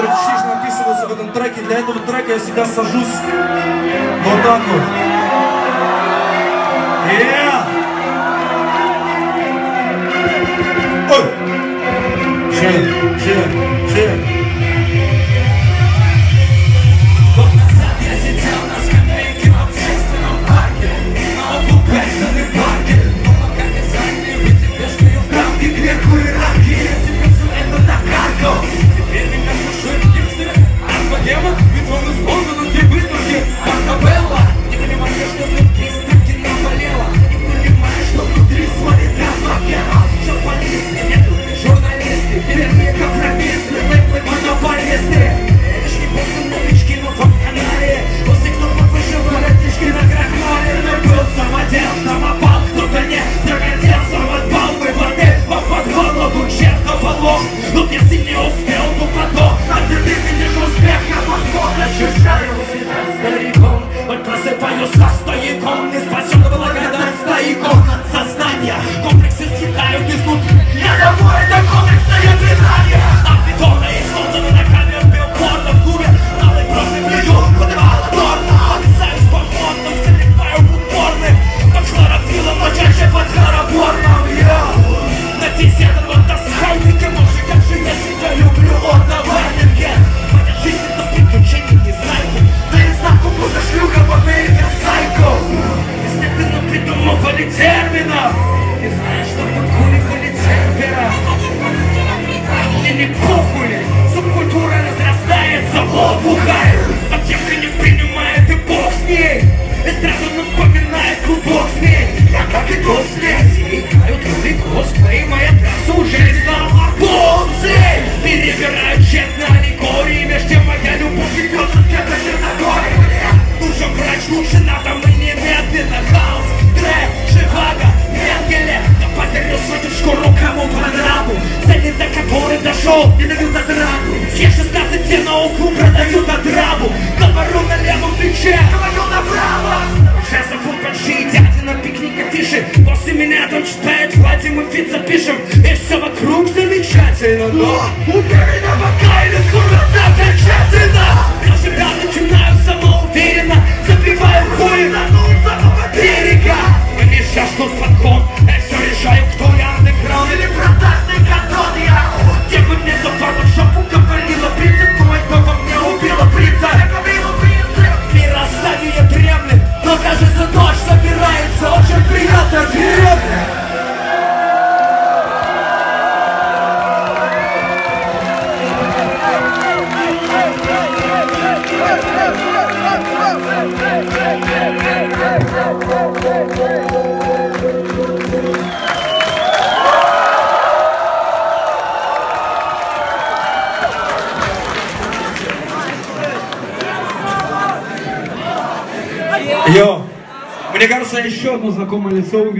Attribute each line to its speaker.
Speaker 1: которые чуть-чуть в этом треке. Для этого трека я всегда сажусь вот так вот. Yeah! Ой!
Speaker 2: Чек, чек, чек. justicia. продают отрабу Все 16 все на углу продают отрабу Говорю на левом плече, говорю направо. Сейчас забыл большие дяди на пикниках тише После меня там читает Вадим и Фит запишем. И все вокруг замечательно, но уверенно
Speaker 1: Йо. Мне кажется, еще одно знакомое лицо увидел.